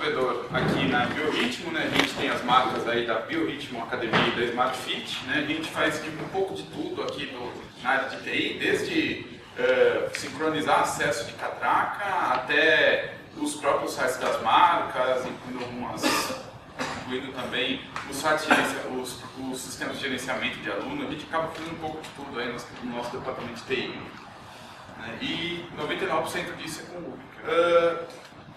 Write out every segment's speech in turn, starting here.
Desenvolvedor aqui na Biorritmo, né? A gente tem as marcas aí da Biorritmo Academia e da Smart Fit, né? A gente faz tipo, um pouco de tudo aqui do, na área de TI, desde uh, sincronizar acesso de catraca até os próprios sites das marcas, incluindo algumas incluindo também os, sites, os, os sistemas de gerenciamento de aluno, a gente acaba fazendo um pouco de tudo aí no, nosso departamento de TI. Né? E 99% disso é com o Uh,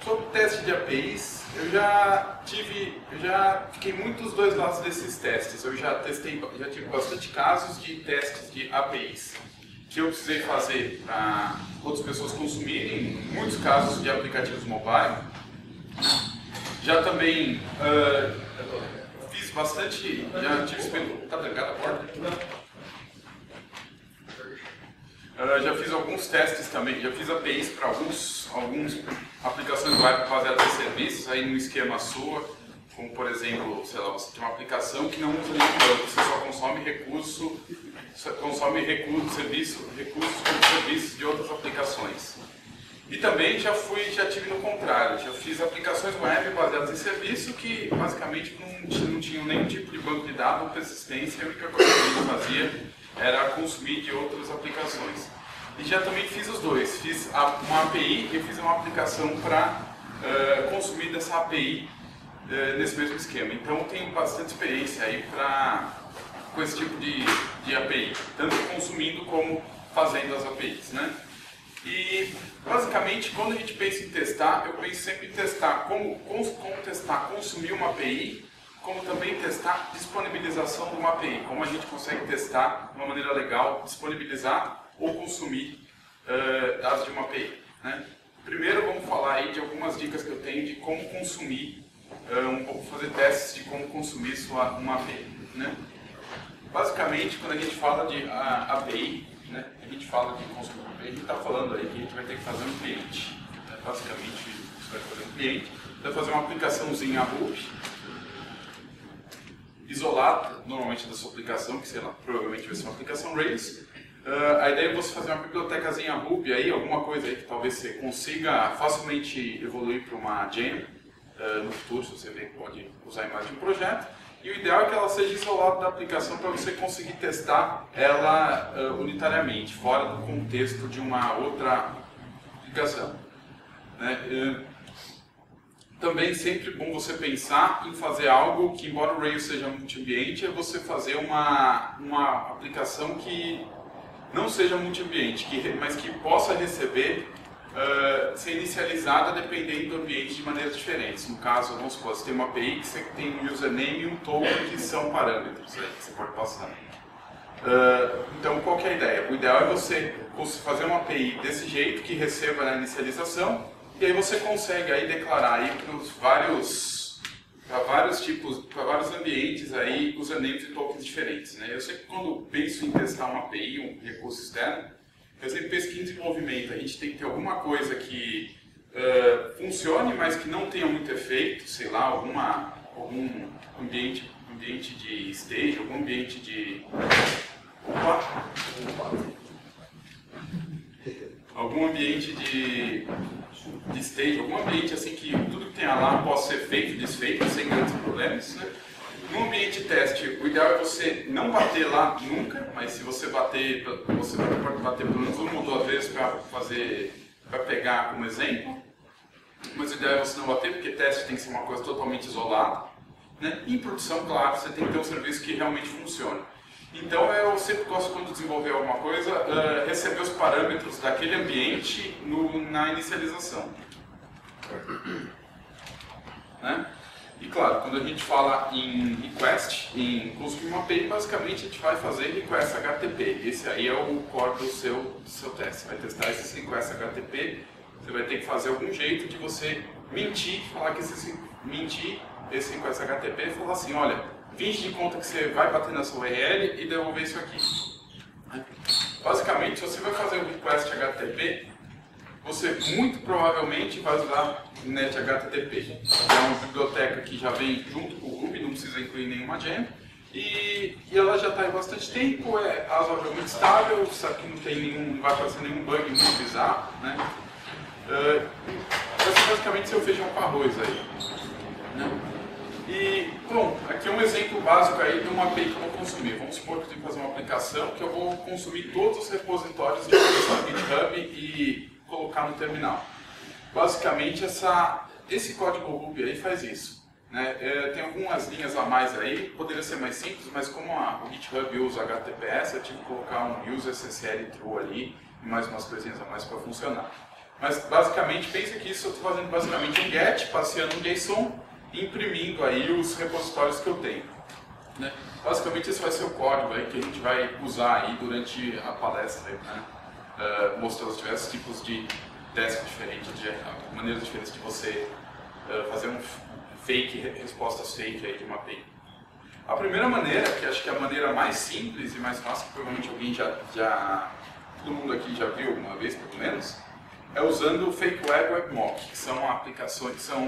sobre teste de APIs, eu já tive, eu já fiquei muito dos dois lados desses testes. Eu já testei, já tive bastante casos de testes de APIs que eu precisei fazer para outras pessoas consumirem, muitos casos de aplicativos mobile. Já também uh, fiz bastante, já tive. Tá trancada a porta? Já fiz alguns testes também, já fiz APIs para alguns, alguns aplicações web baseadas em serviços, aí no esquema sua, como por exemplo, sei lá, você tem uma aplicação que não usa nenhum banco, você só consome recurso, consome recurso, serviço, recursos como serviços de outras aplicações. E também já fui, já tive no contrário, já fiz aplicações web baseadas em serviço que basicamente não, não tinham nenhum tipo de banco de dados ou persistência, a única coisa que a gente fazia era consumir de outras aplicações. E já também fiz os dois, fiz uma API e fiz uma aplicação para uh, consumir dessa API uh, nesse mesmo esquema. Então tenho bastante experiência aí pra, com esse tipo de, de API, tanto consumindo como fazendo as APIs. Né? E basicamente, quando a gente pensa em testar, eu penso sempre em testar como, como testar consumir uma API, como também testar disponibilização de uma API, como a gente consegue testar de uma maneira legal, disponibilizar ou consumir uh, dados de uma API. Né? Primeiro, vamos falar aí de algumas dicas que eu tenho de como consumir, uh, um pouco fazer testes de como consumir sua, uma API. Né? Basicamente, quando a gente fala de a, API, né, a gente fala de consumir a gente está falando aí que a gente vai ter que fazer um cliente. Né? Basicamente, você vai fazer um cliente, vai fazer uma aplicaçãozinha Ruby, isolada, normalmente da sua aplicação, que sei lá, provavelmente vai ser uma aplicação Rails. Uh, a ideia é você fazer uma bibliotecazinha Ruby aí, alguma coisa aí que talvez você consiga facilmente evoluir para uma gem uh, no futuro, se você vê que pode usar em mais de um projeto. E o ideal é que ela seja isolada da aplicação para você conseguir testar ela uh, unitariamente, fora do contexto de uma outra aplicação. Né? Também sempre bom você pensar em fazer algo que, embora o Rails seja multi-ambiente, é você fazer uma, uma aplicação que não seja multi-ambiente, mas que possa receber uh, ser inicializada dependendo do ambiente de maneiras diferentes. No caso, vamos supor, você tem uma API que você tem um username e um token que são parâmetros aí, que você pode passar. Uh, então, qual é a ideia? O ideal é você fazer uma API desse jeito, que receba a inicialização, e aí você consegue aí declarar aí para vários para vários tipos, para vários ambientes aí, usernames e tokens diferentes. Né? Eu sei que quando penso em testar uma API, um recurso externo, eu sempre pesquisa em desenvolvimento, a gente tem que ter alguma coisa que uh, funcione, mas que não tenha muito efeito, sei lá, alguma, algum ambiente, ambiente de stage, algum ambiente de... Opa! Algum ambiente de, de stage, algum ambiente assim que tudo que tenha lá possa ser feito, desfeito, sem grandes problemas, né? No ambiente de teste, o ideal é você não bater lá nunca, mas se você bater, você pode bater pelo menos uma ou duas vezes para fazer, para pegar como exemplo. Mas o ideal é você não bater, porque teste tem que ser uma coisa totalmente isolada. Né? E em produção, claro, você tem que ter um serviço que realmente funcione. Então eu sempre gosto, quando desenvolver alguma coisa, uh, receber os parâmetros daquele ambiente no, na inicialização. Né? E claro, quando a gente fala em request, em construir uma API, basicamente a gente vai fazer request HTTP. Esse aí é o core do seu, do seu teste. Vai testar esse request HTTP, você vai ter que fazer algum jeito de você mentir, falar que esse, mentir esse request HTTP falar assim, olha, finge de conta que você vai bater na sua URL e devolver isso aqui. Basicamente, se você vai fazer um request HTTP, você muito provavelmente vai usar NetHTTP. É uma biblioteca que já vem junto com o Ruby, não precisa incluir nenhuma gem. E, e ela já está há bastante tempo, é razoavelmente estável, isso aqui não tem nenhum, não vai aparecer nenhum bug muito bizarro. Né? Uh, basicamente seu feijão com arroz aí. Né? E, bom, aqui é um exemplo básico aí de uma API que eu vou consumir. Vamos supor que eu tenho que fazer uma aplicação que eu vou consumir todos os repositórios de GitHub e colocar no terminal. Basicamente, essa, esse código Ruby aí faz isso. Né? É, tem algumas linhas a mais aí, poderia ser mais simples, mas como a, o GitHub usa HTTPS, eu tive que colocar um use SSL true ali e mais umas coisinhas a mais para funcionar. Mas basicamente, pensa que isso eu estou fazendo basicamente um get, passeando um JSON imprimindo aí os repositórios que eu tenho. Né? Basicamente esse vai ser o código aí que a gente vai usar aí durante a palestra, né? uh, mostrando os diversos tipos de testes diferentes, de maneiras diferentes de você uh, fazer um fake, respostas fake aí de uma API. A primeira maneira, que acho que é a maneira mais simples e mais fácil, que provavelmente alguém já, já todo mundo aqui já viu uma vez pelo menos, é usando o Fake Web Webmock, que são aplicações, são,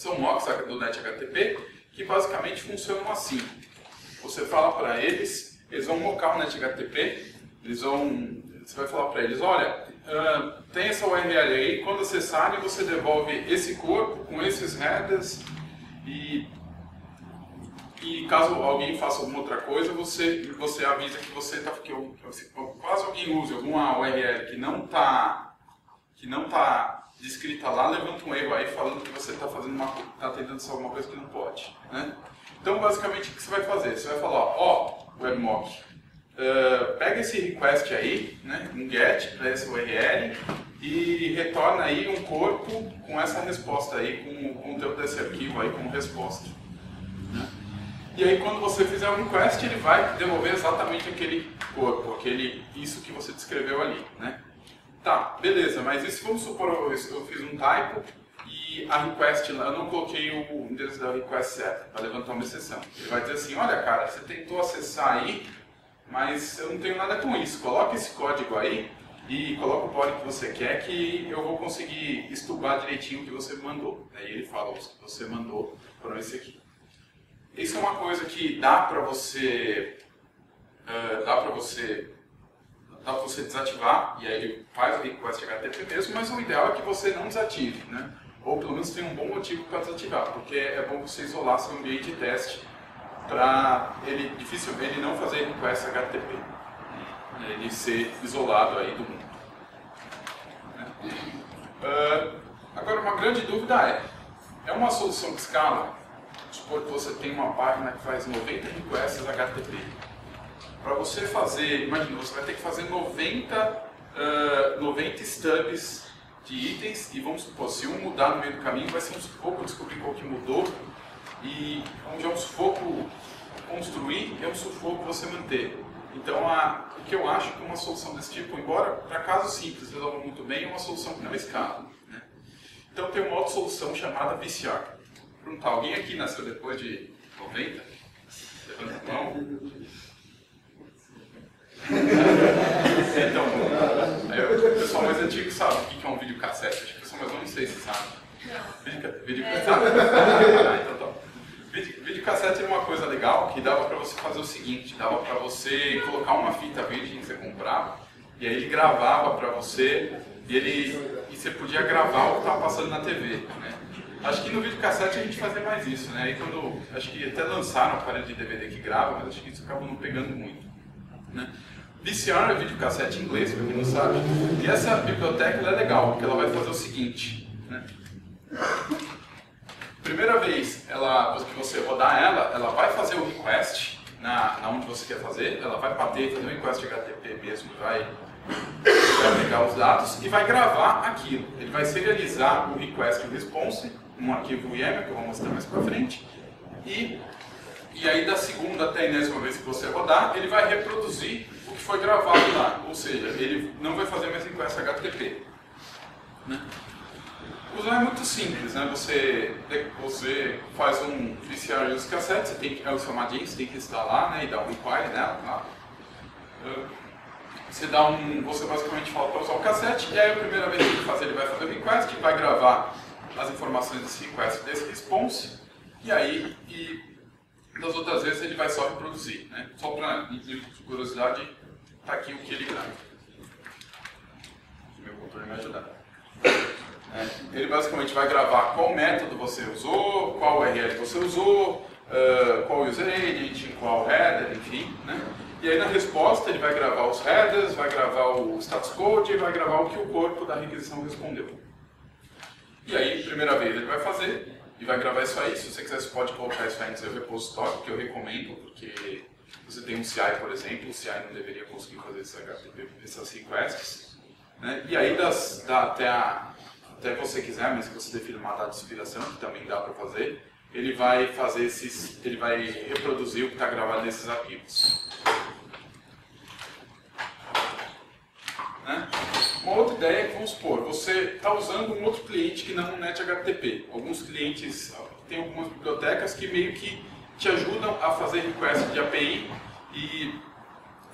são mocks do NetHTTP, que basicamente funcionam assim. Você fala para eles, eles vão mocar o NetHTTP, eles vão, você vai falar para eles, olha, uh, tem essa URL aí, quando acessarem você devolve esse corpo com esses headers e, e caso alguém faça alguma outra coisa, você, você avisa que você está, que, caso alguém use alguma URL que não está que não está descrita lá, levanta um erro aí falando que você está fazendo uma, está tentando fazer alguma coisa que não pode, né? Então, basicamente, o que você vai fazer? Você vai falar, ó, oh, webmock, uh, pega esse request aí, né, um get para essa URL e retorna aí um corpo com essa resposta aí, com, o conteúdo desse arquivo aí como resposta. Né? E aí quando você fizer o request, ele vai devolver exatamente aquele corpo, aquele, isso que você descreveu ali. Né? Tá, beleza, mas se vamos supor eu, eu fiz um typo e a request, eu não coloquei o endereço da request certo, para levantar uma exceção. Ele vai dizer assim, olha cara, você tentou acessar aí, mas eu não tenho nada com isso. Coloca esse código aí e coloca o código que você quer que eu vou conseguir estubar direitinho o que você mandou. Aí ele fala, o que você mandou para esse aqui. Isso é uma coisa que dá para você, uh, dá para você, dá para você desativar e aí ele faz o request HTTP mesmo, mas o ideal é que você não desative, né? Ou pelo menos tem um bom motivo para desativar, porque é bom você isolar seu ambiente de teste para ele dificilmente ele não fazer request HTTP, né? ele ser isolado aí do mundo. Uh, agora, uma grande dúvida é: é uma solução que escala? Supor que você tem uma página que faz 90 requests HTTP. Para você fazer, imagina, você vai ter que fazer 90, uh, 90 stubs de itens e vamos supor, se um mudar no meio do caminho, vai ser um sufoco descobrir qual que mudou e onde é um sufoco construir, é um sufoco você manter. Então, a, o que eu acho que uma solução desse tipo, embora para casos simples resolva muito bem, é uma solução que não escala. Né? Então, tem uma outra solução chamada VCR. Perguntar, alguém aqui nasceu depois de 90? Levanta a mão. Então, o pessoal mais antigo sabe o que é um videocassete. Acho que o pessoal mais não sei se sabe. Vídeo, vídeo, sabe? Ah, então tá. Videocassete era uma coisa legal que dava para você fazer o seguinte, dava para você colocar uma fita virgem que você comprava e aí ele gravava para você e ele e você podia gravar o que estava passando na TV, né? Acho que no videocassete a gente fazia mais isso, né? Aí quando acho que até lançaram a aparelho de DVD que grava, mas acho que isso acabou não pegando muito, né? VCR é videocassete em inglês, para quem não sabe. E essa biblioteca é legal, porque ela vai fazer o seguinte, né? Primeira vez ela, que você rodar ela, ela vai fazer o request na, na onde você quer fazer, ela vai bater, fazer um request HTTP mesmo, vai, vai pegar os dados e vai gravar aquilo. Ele vai serializar o request response, um arquivo YAML, que eu vou mostrar mais pra frente, e, e aí da segunda até a enésima vez que você rodar, ele vai reproduzir que foi gravado lá, ou seja, ele não vai fazer mais request HTTP. Né? Usar é muito simples, né? Você, você faz um VCR use cassete, você tem que, é o chamadinho, você tem que instalar, né? E dar um require nela, tá? Você dá um, você basicamente fala para usar o cassete, e aí a primeira vez que ele fazer, ele vai fazer o request, vai gravar as informações desse request, desse response, e aí, e das outras vezes ele vai só reproduzir, né? Só para curiosidade, tá aqui o que ele grava. Meu controle me ajudar. É, ele basicamente vai gravar qual método você usou, qual URL você usou, uh, qual user agent, qual header, enfim. Né? E aí na resposta ele vai gravar os headers, vai gravar o status code e vai gravar o que o corpo da requisição respondeu. E aí, primeira vez ele vai fazer e vai gravar isso aí. Se você quiser, você pode colocar isso aí no seu repositório, que eu recomendo, porque você tem um CI, por exemplo, o CI não deveria conseguir fazer esse HTTP, essas requests. Né? E aí, das, da, até, a, até você quiser, mas se você definir uma data de expiração, que também dá para fazer, ele vai fazer esses, ele vai reproduzir o que está gravado nesses arquivos. Né? Uma outra ideia é que, vamos supor, você está usando um outro cliente que não o NetHTTP. Alguns clientes, tem algumas bibliotecas que meio que te ajudam a fazer request de API e,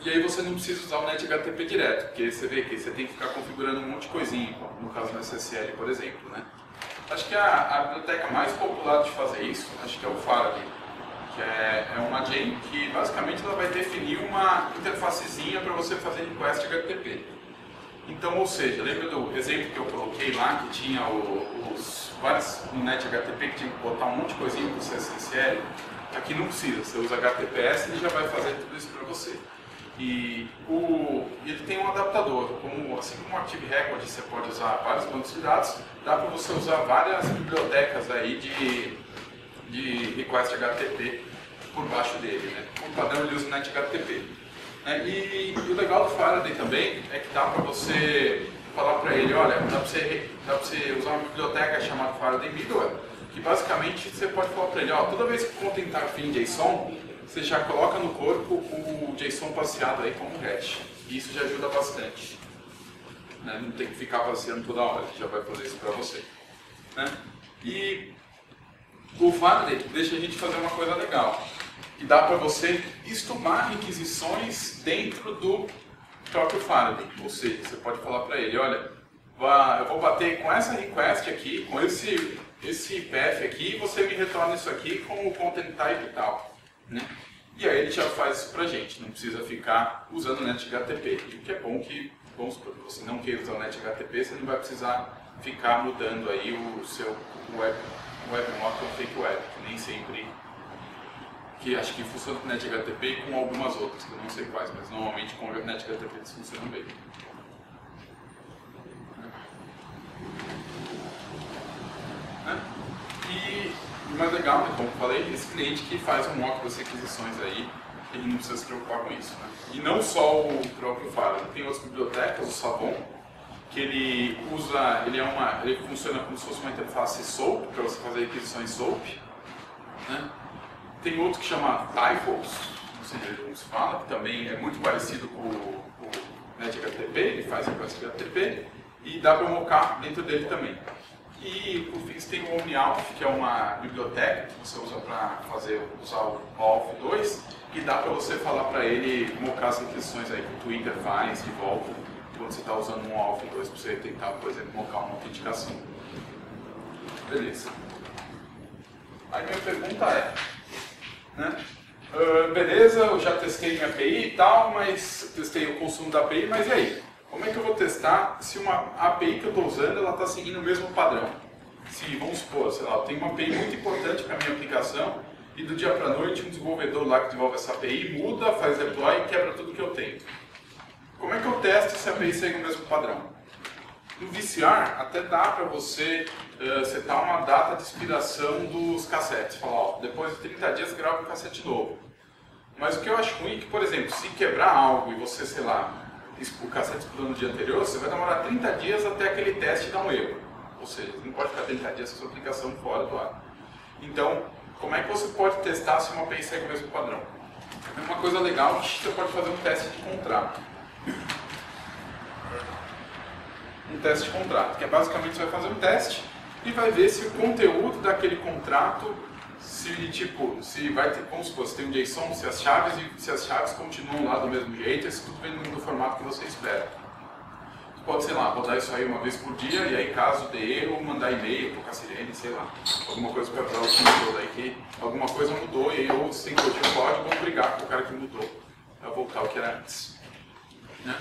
e aí você não precisa usar o NetHTTP direto, porque você vê que você tem que ficar configurando um monte de coisinha, no caso do SSL, por exemplo. Né? Acho que a, a biblioteca mais popular de fazer isso, acho que é o Faraday, que é, é uma chain que basicamente ela vai definir uma interfacezinha para você fazer request HTTP. Então, ou seja, lembra do exemplo que eu coloquei lá, que tinha o, os vários no NetHTTP que tinha que botar um monte de coisinha para o SSL? Aqui não precisa, você usa HTTPS e ele já vai fazer tudo isso para você. E o, ele tem um adaptador, como, assim como o Active Record você pode usar vários bancos de dados, dá para você usar várias bibliotecas aí de, de request HTTP por baixo dele. Né? Por padrão ele usa o NetHTTP. Né? E, e, o legal do Faraday também é que dá para você falar para ele, olha, dá para você, você usar uma biblioteca chamada Faraday Middleware, que basicamente você pode falar para ele, ó, toda vez que contentar fim JSON, você já coloca no corpo o JSON passeado aí como hash. E isso já ajuda bastante. Né? Não tem que ficar passeando toda hora, ele já vai fazer isso para você. Né? E o Faraday deixa a gente fazer uma coisa legal, que dá para você estudar requisições dentro do próprio Faraday. Ou seja, você pode falar para ele, olha, eu vou bater com essa request aqui, com esse, esse path aqui, e você me retorna isso aqui com o content type e tal. Né? E aí ele já faz isso pra gente, não precisa ficar usando NetHTTP. O que é bom que, vamos supor, você não quer usar o NetHTTP, você não vai precisar ficar mudando aí o seu web, webmock ou fake web, que nem sempre que acho que funciona com NetHTTP e com algumas outras, que eu não sei quais, mas normalmente com o NetHTTP eles funcionam bem. Né? E o mais legal, né, como eu falei, esse cliente que faz um mock das requisições aí, ele não precisa se preocupar com isso. Né? E não só o próprio Faro, tem outras bibliotecas, o Savon, que ele usa, ele é uma, ele funciona como se fosse uma interface SOAP, para você fazer requisições SOAP. Né? Tem outro que chama Typhos, não sei como se fala, que também é muito parecido com o, o NetHTTP, ele faz request HTTP, e dá para mocar dentro dele também. E por fim tem o OmniAlf, que é uma biblioteca que você usa para fazer usar o Alf 2 e dá para você falar para ele mocar as requisições aí que o Twitter faz de volta quando você está usando um Alf 2 para você tentar, por exemplo, mocar uma autenticação. Beleza. Aí minha pergunta é, né? Uh, beleza, eu já testei minha API e tal, mas testei o consumo da API, mas e aí? Como é que eu vou testar se uma API que eu estou usando ela está seguindo o mesmo padrão? Se, vamos supor, sei lá, eu tenho uma API muito importante para a minha aplicação e do dia para a noite um desenvolvedor lá que desenvolve essa API muda, faz deploy e quebra tudo que eu tenho. Como é que eu testo se a API segue o mesmo padrão? No VCR, até dá para você uh, setar uma data de expiração dos cassetes. Falar, ó, depois de 30 dias grava um cassete novo. Mas o que eu acho ruim é que, por exemplo, se quebrar algo e você, sei lá, o cassete explodiu no dia anterior, você vai demorar 30 dias até aquele teste dar um erro. Ou seja, não pode ficar 30 dias com a sua aplicação fora do ar. Então, como é que você pode testar se uma API segue o mesmo padrão? É uma coisa legal você pode fazer um teste de contrato. Um teste de contrato, que é basicamente você vai fazer um teste e vai ver se o conteúdo daquele contrato se tipo, se vai ter, como se fosse, tem um JSON, se as chaves se as chaves continuam lá do mesmo jeito, se tudo vem no formato que você espera. Você pode, sei lá, rodar isso aí uma vez por dia e aí caso dê erro, mandar e-mail pro Cassirene, sei lá, alguma coisa para o que mudou daí que alguma coisa mudou e aí ou você tem que corrigir brigar com o cara que mudou para voltar ao que era antes. Né?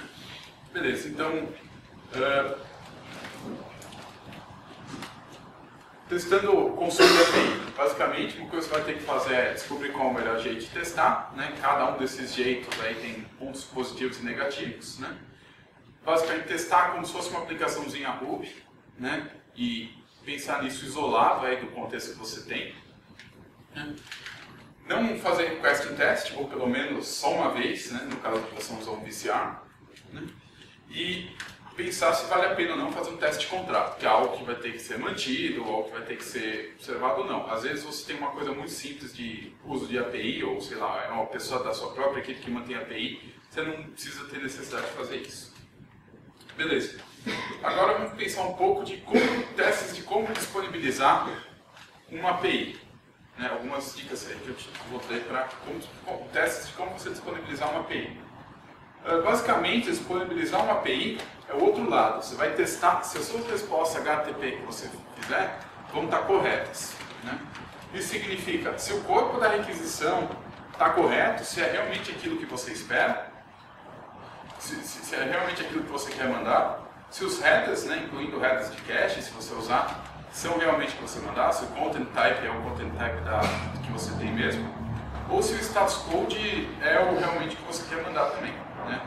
Beleza, então uh, Testando o consumo de API. Basicamente, coisa que você vai ter que fazer é descobrir qual é o melhor jeito de testar. Né? Cada um desses jeitos aí tem pontos positivos e negativos. Né? Basicamente, testar como se fosse uma aplicaçãozinha Ruby. Né? E pensar nisso isolado aí do contexto que você tem. Né? Não fazer request and test, ou pelo menos só uma vez, né? no caso que você usar um VCR. Né? E pensar se vale a pena ou não fazer um teste de contrato, que é algo que vai ter que ser mantido, ou algo que vai ter que ser observado ou não. Às vezes você tem uma coisa muito simples de uso de API, ou sei lá, é uma pessoa da sua própria equipe que mantém API, você não precisa ter necessidade de fazer isso. Beleza. Agora vamos pensar um pouco de como, testes de como disponibilizar uma API. Né, algumas dicas aí que eu te vou ter para testes de como você disponibilizar uma API. Uh, basicamente, disponibilizar uma API é o outro lado. Você vai testar se as suas respostas HTTP que você fizer vão estar corretas. Né? Isso significa, se o corpo da requisição está correto, se é realmente aquilo que você espera, se, se, se, é realmente aquilo que você quer mandar, se os headers, né, incluindo headers de cache, se você usar, são realmente o que você mandar, se o content type é o content type da, que você tem mesmo, ou se o status code é o realmente que você quer mandar também. Né?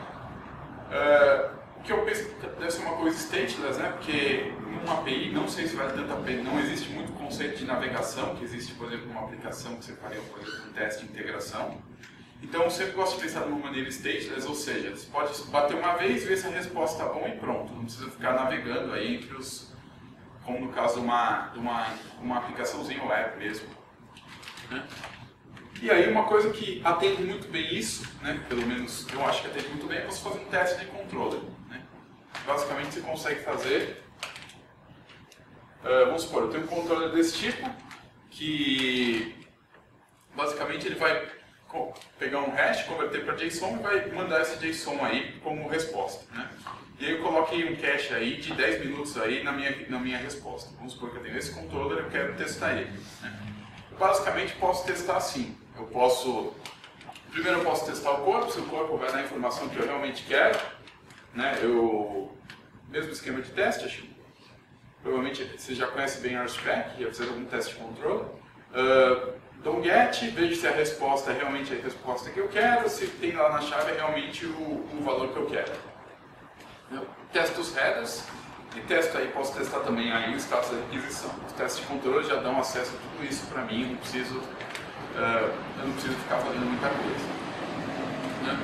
Uh, que eu penso que deve ser uma coisa stateless, né? Porque numa API, não sei se vale tanto a pena, não existe muito conceito de navegação, que existe, por exemplo, uma aplicação que você faria, por exemplo, um teste de integração. Então, eu sempre gosto de pensar de uma maneira stateless, ou seja, você pode bater uma vez, ver se a resposta está bom e pronto. Não precisa ficar navegando aí entre os... como no caso de uma, de uma, uma aplicaçãozinha web mesmo. Né? E aí uma coisa que atende muito bem isso, né, pelo menos eu acho que atende muito bem, é você fazer um teste de controller. Basicamente você consegue fazer, uh, vamos supor, eu tenho um controller desse tipo, que basicamente ele vai pegar um hash, converter para JSON e vai mandar esse JSON aí como resposta. Né? E aí eu coloquei um cache aí de 10 minutos aí na minha, na minha resposta. Vamos supor que eu tenho esse controller e eu quero testar ele. Né? basicamente posso testar assim. Eu posso, primeiro eu posso testar o corpo, se o corpo vai dar a informação que eu realmente quero, né? Eu, mesmo esquema de teste, acho provavelmente você já conhece bem RSpec, já fez algum teste de controle. Uh, dou um get, vejo se a resposta é realmente a resposta que eu quero, se tem lá na chave é realmente o, o valor que eu quero. Eu testo os headers, e testo aí, posso testar também aí o status da requisição. Os testes de controle já dão acesso a tudo isso para mim, eu não preciso, uh, eu não preciso ficar fazendo muita coisa. Né?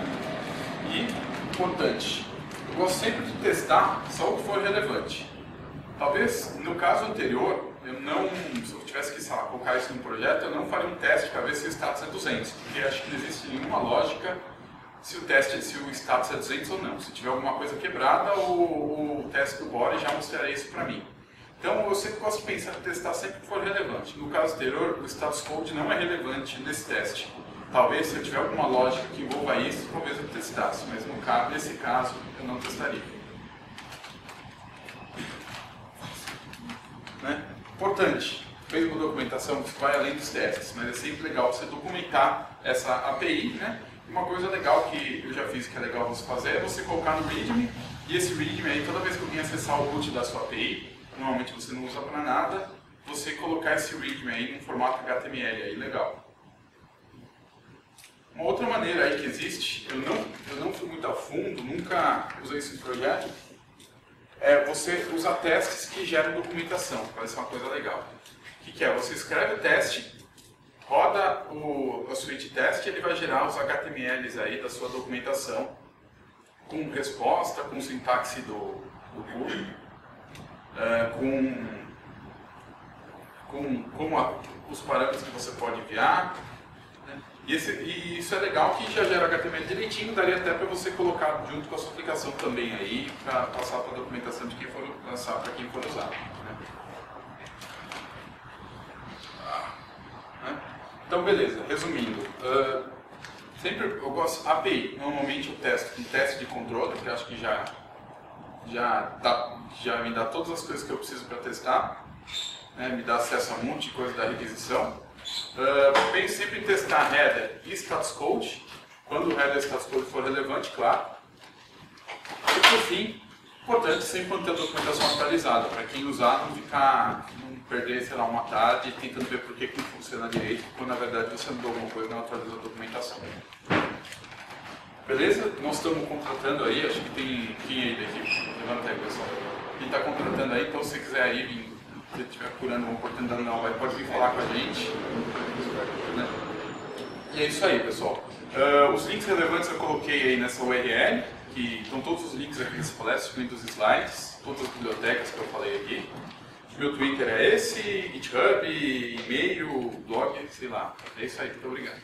E, importante, gosto sempre de testar só o que for relevante. Talvez, no caso anterior, eu não, se eu tivesse que colocar isso no projeto, eu não faria um teste para ver se o status é 200, porque acho que não existe nenhuma lógica se o teste, se o status é 200 ou não. Se tiver alguma coisa quebrada, o, o teste do body já mostrará isso para mim. Então, eu sempre gosto de pensar em testar sempre que for relevante. No caso anterior, o status code não é relevante nesse teste. Talvez, se eu tiver alguma lógica que envolva isso, talvez eu testasse, mas no caso, nesse caso, não testaria. Né? Importante, fez uma documentação que vai além dos testes, mas é sempre legal você documentar essa API, né? Uma coisa legal que eu já fiz que é legal você fazer é você colocar no README e esse README aí, toda vez que alguém acessar o root da sua API, normalmente você não usa para nada, você colocar esse README aí num formato HTML aí, legal. Uma outra maneira aí que existe, eu não, eu não fui muito a fundo, nunca usei esse projeto, é você usar testes que geram documentação, parece uma coisa legal. O que, que é? Você escreve o teste roda o, a suíte teste, ele vai gerar os HTMLs aí da sua documentação com resposta, com sintaxe do, do code, é, com, com, com a, os parâmetros que você pode enviar. Né? E, esse, e, isso é legal que já gera HTML direitinho, daria até para você colocar junto com a sua aplicação também aí, para passar para a documentação de quem for lançar para quem for usar. Então, beleza, resumindo. Uh, sempre eu gosto. API, normalmente eu testo um teste de controle, que acho que já, já, dá, já me dá todas as coisas que eu preciso para testar, né, me dá acesso a um monte de coisa da requisição. Uh, penso sempre em testar header e status code, quando o header e status code for relevante, claro. E por fim, importante sempre manter a documentação atualizada, para quem usar não ficar, não perder, sei lá, uma tarde tentando ver por que, não funciona direito, quando na verdade você mudou alguma coisa na atualização da documentação. Beleza? Nós estamos contratando aí, acho que tem quem aí da equipe? Levanta aí, pessoal. Quem está contratando aí, então se quiser aí vir, se estiver procurando uma oportunidade não, vai, pode vir falar com a gente. Né? E é isso aí, pessoal. Uh, os links relevantes eu coloquei aí nessa URL, que estão todos os links aqui nessa palestra, incluindo os slides, todas as bibliotecas que eu falei aqui. Meu Twitter é esse, GitHub, e-mail, blog, sei lá. É isso aí, muito obrigado.